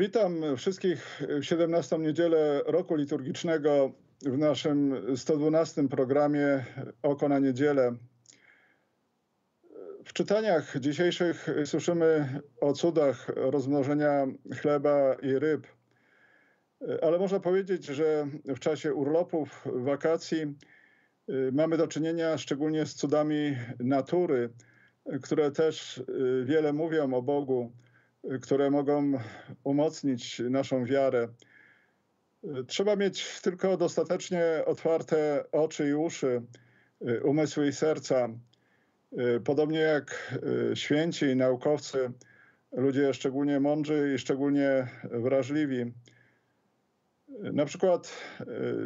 Witam wszystkich w 17 niedzielę roku liturgicznego w naszym 112 programie Oko na niedzielę. W czytaniach dzisiejszych słyszymy o cudach rozmnożenia chleba i ryb. Ale można powiedzieć, że w czasie urlopów, wakacji mamy do czynienia szczególnie z cudami natury, które też wiele mówią o Bogu które mogą umocnić naszą wiarę. Trzeba mieć tylko dostatecznie otwarte oczy i uszy, umysły i serca. Podobnie jak święci i naukowcy, ludzie szczególnie mądrzy i szczególnie wrażliwi. Na przykład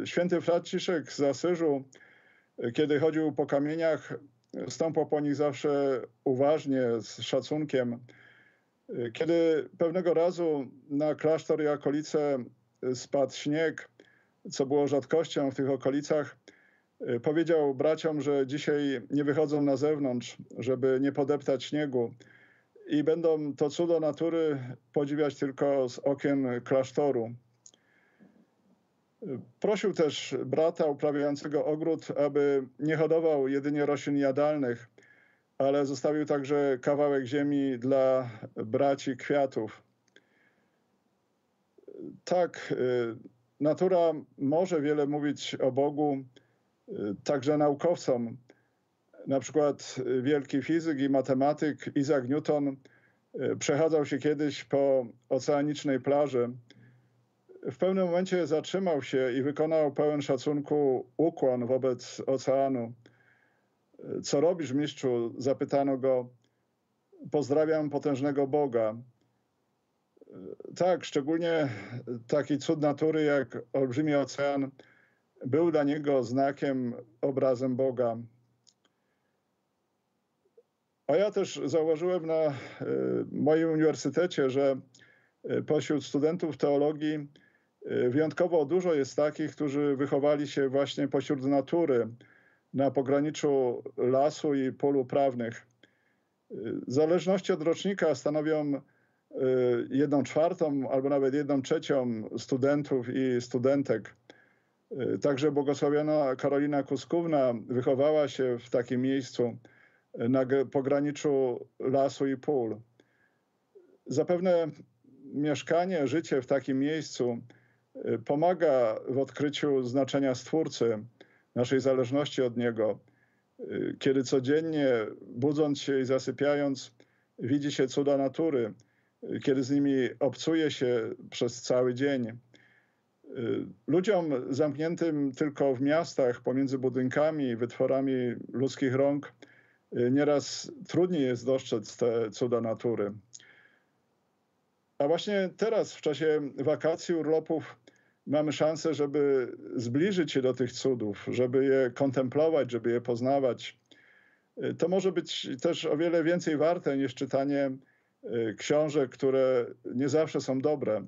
święty Franciszek z Asyżu, kiedy chodził po kamieniach, stąpał po nich zawsze uważnie, z szacunkiem. Kiedy pewnego razu na klasztor i okolice spadł śnieg, co było rzadkością w tych okolicach, powiedział braciom, że dzisiaj nie wychodzą na zewnątrz, żeby nie podeptać śniegu i będą to cudo natury podziwiać tylko z okien klasztoru. Prosił też brata uprawiającego ogród, aby nie hodował jedynie roślin jadalnych, ale zostawił także kawałek ziemi dla braci kwiatów. Tak, y, natura może wiele mówić o Bogu, y, także naukowcom. Na przykład wielki fizyk i matematyk Isaac Newton y, przechadzał się kiedyś po oceanicznej plaży. W pewnym momencie zatrzymał się i wykonał pełen szacunku ukłon wobec oceanu. Co robisz, mistrzu? Zapytano go. Pozdrawiam potężnego Boga. Tak, szczególnie taki cud natury jak olbrzymi ocean był dla niego znakiem, obrazem Boga. A ja też zauważyłem na moim uniwersytecie, że pośród studentów teologii wyjątkowo dużo jest takich, którzy wychowali się właśnie pośród natury na pograniczu lasu i pól uprawnych. W zależności od rocznika stanowią y, jedną czwartą albo nawet jedną trzecią studentów i studentek. Y, także błogosławiona Karolina Kuskówna wychowała się w takim miejscu y, na pograniczu lasu i pól. Zapewne mieszkanie, życie w takim miejscu pomaga w odkryciu znaczenia Stwórcy, naszej zależności od Niego, y, kiedy codziennie budząc się i zasypiając, widzi się cuda natury, y, kiedy z nimi obcuje się przez cały dzień. Y, ludziom zamkniętym tylko w miastach, pomiędzy budynkami, wytworami ludzkich rąk, nieraz trudniej jest dostrzec te cuda natury. A właśnie teraz, w czasie wakacji, urlopów, mamy szansę, żeby zbliżyć się do tych cudów, żeby je kontemplować, żeby je poznawać. Y, to może być też o wiele więcej warte niż czytanie y, książek, które nie zawsze są dobre.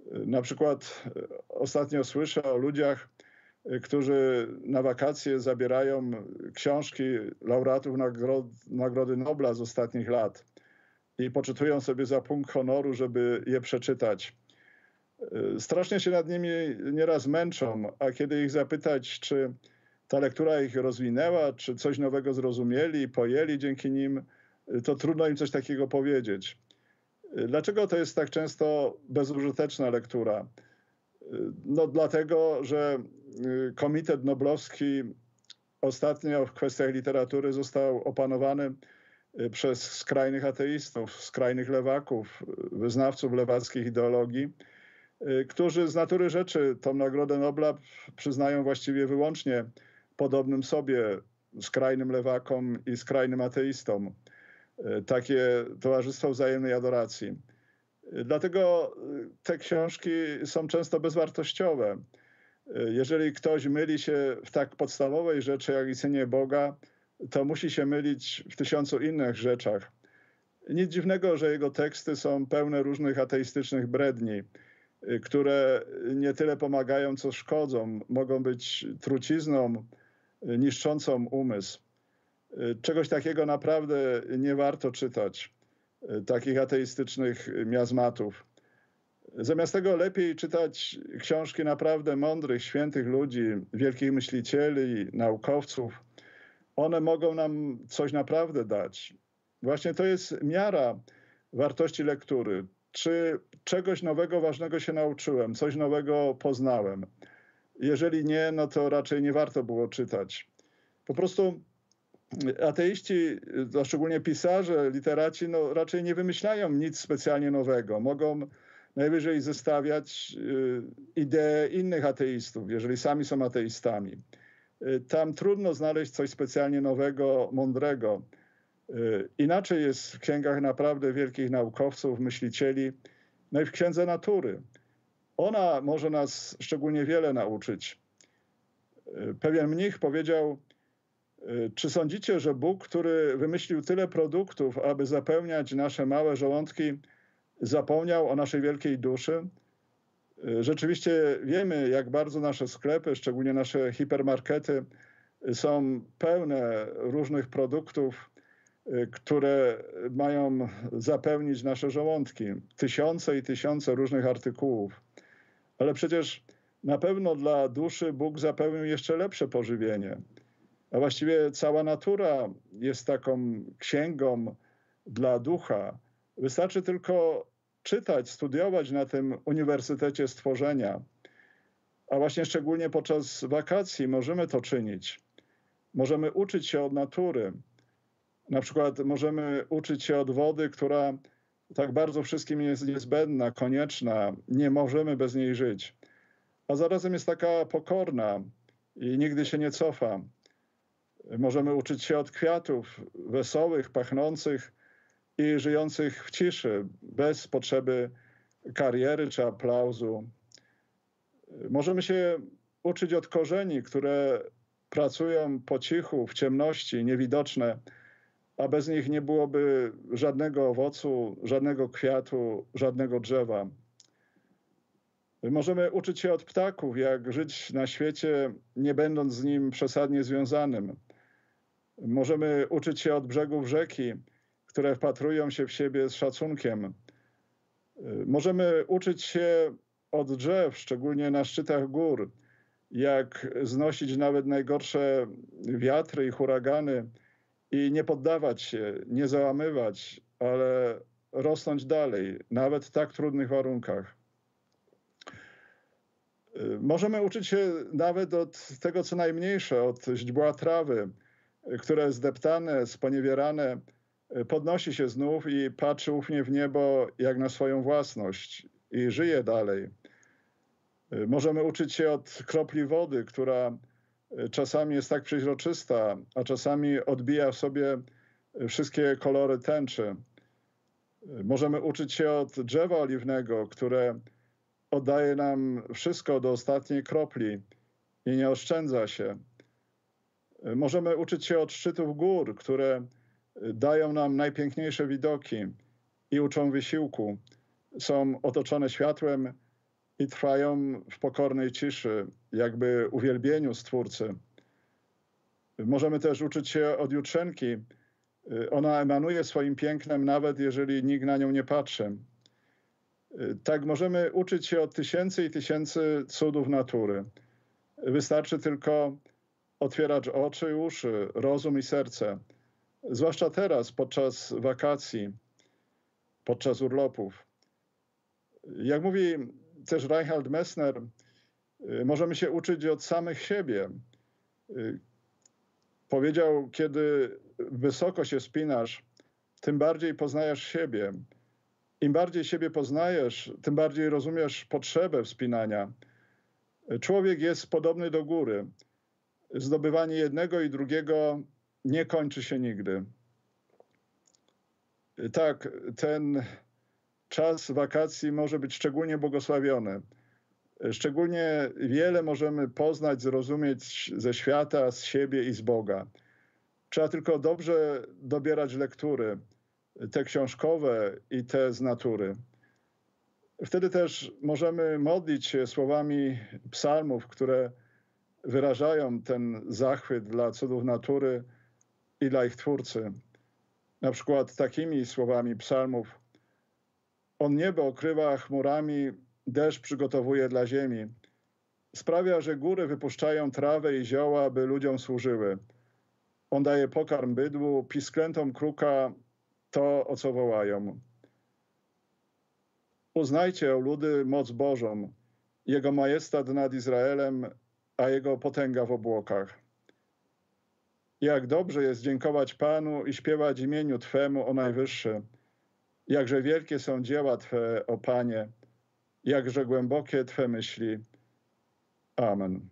Y, na przykład ostatnio słyszę o ludziach, którzy na wakacje zabierają książki laureatów Nagrody Nobla z ostatnich lat i poczytują sobie za punkt honoru, żeby je przeczytać. Y, strasznie się nad nimi nieraz męczą, a kiedy ich zapytać, czy ta lektura ich rozwinęła, czy coś nowego zrozumieli, pojęli dzięki nim, y, to trudno im coś takiego powiedzieć. Y, dlaczego to jest tak często bezużyteczna lektura? No dlatego, że Komitet Noblowski ostatnio w kwestiach literatury został opanowany przez skrajnych ateistów, skrajnych lewaków, wyznawców lewackich ideologii, którzy z natury rzeczy tą Nagrodę Nobla przyznają właściwie wyłącznie podobnym sobie skrajnym lewakom i skrajnym ateistom. Y, takie towarzystwo wzajemnej adoracji. Y, dlatego te książki są często bezwartościowe. Jeżeli ktoś myli się w tak podstawowej rzeczy jak istnienie Boga, to musi się mylić w tysiącu innych rzeczach. Nic dziwnego, że jego teksty są pełne różnych ateistycznych bredni Y, które nie tyle pomagają, co szkodzą. Mogą być trucizną y, niszczącą umysł. Y, czegoś takiego naprawdę nie warto czytać, takich ateistycznych miazmatów. Zamiast tego lepiej czytać książki naprawdę mądrych, świętych ludzi, wielkich myślicieli, naukowców. One mogą nam coś naprawdę dać. Właśnie to jest miara wartości lektury. Czy czegoś nowego, ważnego się nauczyłem, coś nowego poznałem? Jeżeli nie, no to raczej nie warto było czytać. Po prostu ateiści, a szczególnie pisarze, literaci, no raczej nie wymyślają nic specjalnie nowego. Mogą najwyżej zestawiać y, idee innych ateistów, jeżeli sami są ateistami. Y, tam trudno znaleźć coś specjalnie nowego, mądrego. Y, inaczej jest w księgach naprawdę wielkich naukowców, myślicieli, no i w księdze natury. Ona może nas szczególnie wiele nauczyć. Pewien mnich powiedział, czy sądzicie, że Bóg, który wymyślił tyle produktów, aby zapełniać nasze małe żołądki, zapomniał o naszej wielkiej duszy? Rzeczywiście wiemy, jak bardzo nasze sklepy, szczególnie nasze hipermarkety, są pełne różnych produktów, które mają zapełnić nasze żołądki. Tysiące i tysiące różnych artykułów. Ale przecież na pewno dla duszy Bóg zapełnił jeszcze lepsze pożywienie. A właściwie cała natura jest taką księgą dla ducha. Wystarczy tylko czytać, studiować na tym Uniwersytecie Stworzenia. A właśnie szczególnie podczas wakacji możemy to czynić. Możemy uczyć się od natury. Na przykład możemy uczyć się od wody, która tak bardzo wszystkim jest niezbędna, konieczna, nie możemy bez niej żyć. A zarazem jest taka pokorna i nigdy się nie cofa. Możemy uczyć się od kwiatów wesołych, pachnących i żyjących w ciszy, bez potrzeby kariery czy aplauzu. Możemy się uczyć od korzeni, które pracują po cichu, w ciemności, niewidoczne, a bez nich nie byłoby żadnego owocu, żadnego kwiatu, żadnego drzewa. Możemy uczyć się od ptaków, jak żyć na świecie, nie będąc z nim przesadnie związanym. Możemy uczyć się od brzegów rzeki, które wpatrują się w siebie z szacunkiem. Możemy uczyć się od drzew, szczególnie na szczytach gór, jak znosić nawet najgorsze wiatry i huragany i nie poddawać się, nie załamywać, ale rosnąć dalej, nawet w tak trudnych warunkach. Możemy uczyć się nawet od tego, co najmniejsze, od źdźbła trawy, które zdeptane, sponiewierane, podnosi się znów i patrzy ufnie w niebo jak na swoją własność i żyje dalej. Możemy uczyć się od kropli wody, która czasami jest tak przeźroczysta, a czasami odbija w sobie wszystkie kolory tęczy. Możemy uczyć się od drzewa oliwnego, które oddaje nam wszystko do ostatniej kropli i nie oszczędza się. Możemy uczyć się od szczytów gór, które dają nam najpiękniejsze widoki i uczą wysiłku. Są otoczone światłem i trwają w pokornej ciszy, jakby uwielbieniu Stwórcy. Możemy też uczyć się od jutrzenki. Ona emanuje swoim pięknem, nawet jeżeli nikt na nią nie patrzy. Tak możemy uczyć się od tysięcy i tysięcy cudów natury. Wystarczy tylko otwierać oczy i uszy, rozum i serce. Zwłaszcza teraz, podczas wakacji, podczas urlopów. Jak mówi też Reinhard Messner, możemy się uczyć od samych siebie. Powiedział, kiedy wysoko się spinasz, tym bardziej poznajesz siebie. Im bardziej siebie poznajesz, tym bardziej rozumiesz potrzebę wspinania. Człowiek jest podobny do góry zdobywanie jednego i drugiego nie kończy się nigdy. Tak, ten czas wakacji może być szczególnie błogosławiony. Szczególnie wiele możemy poznać, zrozumieć ze świata, z siebie i z Boga. Trzeba tylko dobrze dobierać lektury, te książkowe i te z natury. Wtedy też możemy modlić się słowami psalmów, które wyrażają ten zachwyt dla cudów natury i dla ich twórcy. Na przykład takimi słowami psalmów: On niebo okrywa chmurami, deszcz przygotowuje dla ziemi. Sprawia, że góry wypuszczają trawę i zioła, by ludziom służyły. On daje pokarm bydłu, pisklętom kruka to, o co wołają. Uznajcie, o ludy, moc Bożą, Jego majestat nad Izraelem, a Jego potęga w obłokach. Jak dobrze jest dziękować Panu i śpiewać imieniu Twemu, o Najwyższy. Jakże wielkie są dzieła Twe, o Panie, jakże głębokie Twe myśli. Amen.